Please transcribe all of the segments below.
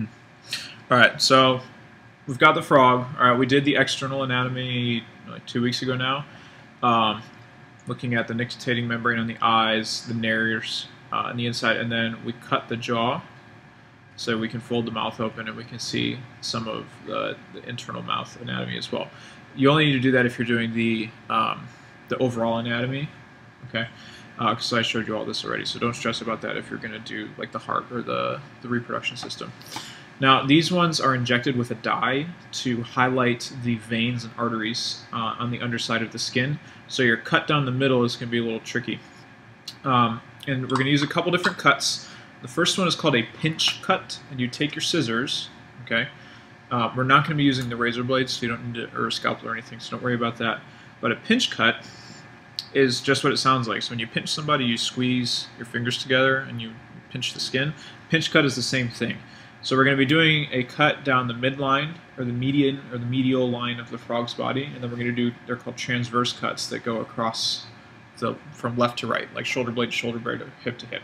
All right, so we've got the frog. All right, we did the external anatomy like two weeks ago now, um, looking at the nictitating membrane on the eyes, the nares uh, on the inside, and then we cut the jaw so we can fold the mouth open and we can see some of the, the internal mouth anatomy as well. You only need to do that if you're doing the um, the overall anatomy, okay? Because uh, I showed you all this already, so don't stress about that if you're going to do like the heart or the, the reproduction system. Now, these ones are injected with a dye to highlight the veins and arteries uh, on the underside of the skin. So your cut down the middle is going to be a little tricky. Um, and we're going to use a couple different cuts. The first one is called a pinch cut, and you take your scissors, okay? Uh, we're not going to be using the razor blades, so you don't need to, or a scalpel or anything, so don't worry about that. But a pinch cut is just what it sounds like. So when you pinch somebody, you squeeze your fingers together and you pinch the skin. Pinch cut is the same thing. So we're going to be doing a cut down the midline, or the median, or the medial line of the frog's body, and then we're going to do, they're called transverse cuts that go across the, from left to right, like shoulder blade to shoulder blade, or hip to hip.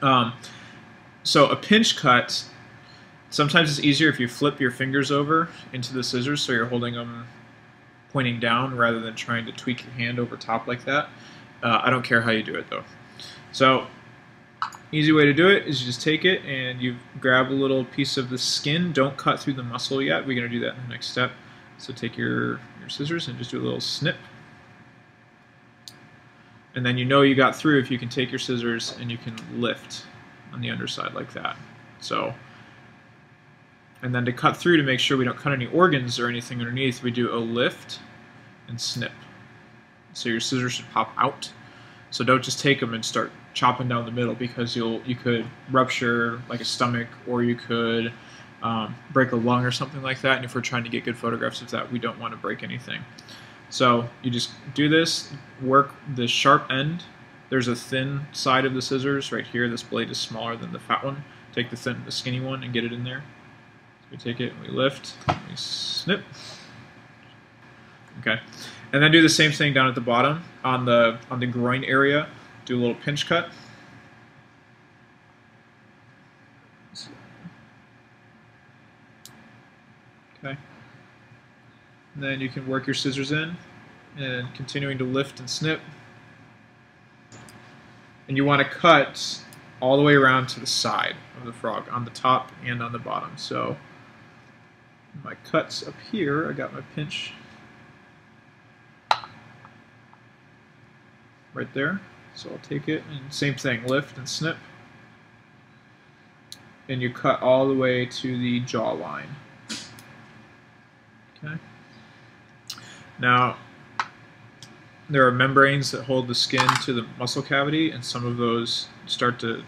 Um, so a pinch cut, sometimes it's easier if you flip your fingers over into the scissors so you're holding them pointing down rather than trying to tweak your hand over top like that. Uh, I don't care how you do it though. So easy way to do it is you just take it and you grab a little piece of the skin. Don't cut through the muscle yet. We're going to do that in the next step. So take your, your scissors and just do a little snip. And then you know you got through if you can take your scissors and you can lift on the underside like that. So, and then to cut through to make sure we don't cut any organs or anything underneath, we do a lift and snip. So your scissors should pop out. So don't just take them and start chopping down the middle because you'll you could rupture like a stomach or you could um, break a lung or something like that. And if we're trying to get good photographs of that, we don't want to break anything. So you just do this, work the sharp end. There's a thin side of the scissors right here. This blade is smaller than the fat one. Take the thin, the skinny one and get it in there. We take it, we lift, we snip. Okay, and then do the same thing down at the bottom on the on the groin area. Do a little pinch cut. Okay. And then you can work your scissors in and continuing to lift and snip. And you want to cut all the way around to the side of the frog, on the top and on the bottom. So my cuts up here, I got my pinch right there. So I'll take it and same thing, lift and snip. And you cut all the way to the jawline. Okay. Now, there are membranes that hold the skin to the muscle cavity, and some of those start to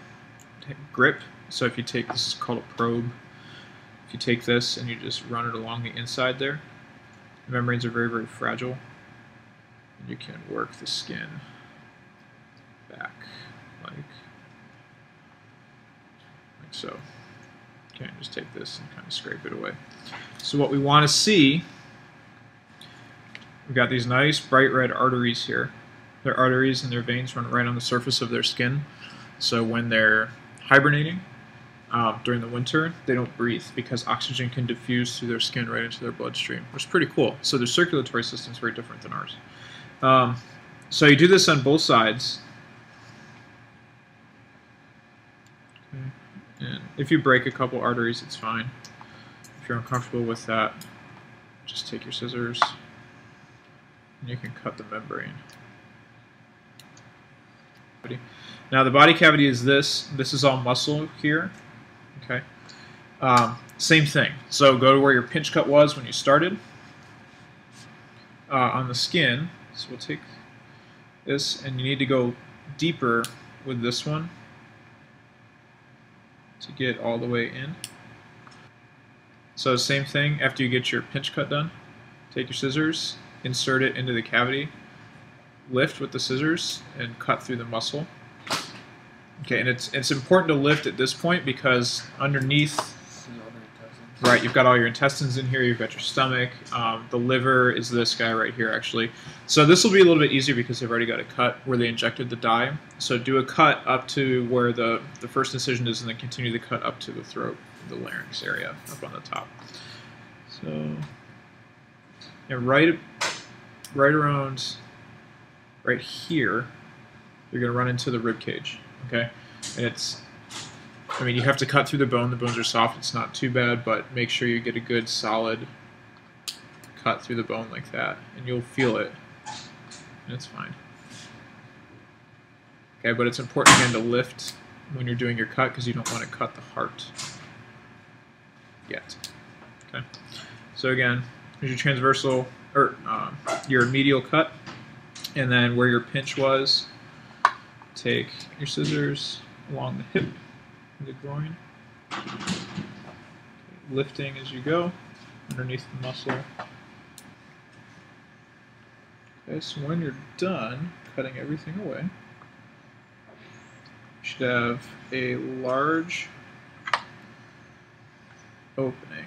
grip. So if you take, this is called a probe. If you take this and you just run it along the inside there, the membranes are very, very fragile. And you can work the skin back like, like so. Okay, just take this and kind of scrape it away. So what we want to see We've got these nice bright red arteries here. Their arteries and their veins run right on the surface of their skin. So when they're hibernating uh, during the winter, they don't breathe because oxygen can diffuse through their skin right into their bloodstream, which is pretty cool. So their circulatory system is very different than ours. Um, so you do this on both sides. And if you break a couple arteries, it's fine. If you're uncomfortable with that, just take your scissors and you can cut the membrane. Now the body cavity is this. This is all muscle here. Okay. Um, same thing. So go to where your pinch cut was when you started. Uh, on the skin, so we'll take this, and you need to go deeper with this one to get all the way in. So same thing, after you get your pinch cut done, take your scissors, insert it into the cavity, lift with the scissors, and cut through the muscle. Okay, and it's it's important to lift at this point because underneath, right, you've got all your intestines in here, you've got your stomach, um, the liver is this guy right here actually. So this will be a little bit easier because they've already got a cut where they injected the dye. So do a cut up to where the, the first incision is and then continue the cut up to the throat. the larynx area up on the top. So, yeah, right, right around, right here, you're going to run into the rib cage. Okay, it's, I mean, you have to cut through the bone. The bones are soft. It's not too bad, but make sure you get a good solid cut through the bone like that, and you'll feel it, and it's fine. Okay, but it's important again to lift when you're doing your cut because you don't want to cut the heart yet. Okay, so again, here's your transversal or um, your medial cut, and then where your pinch was, take your scissors along the hip, the groin, lifting as you go underneath the muscle. Okay, so when you're done cutting everything away, you should have a large opening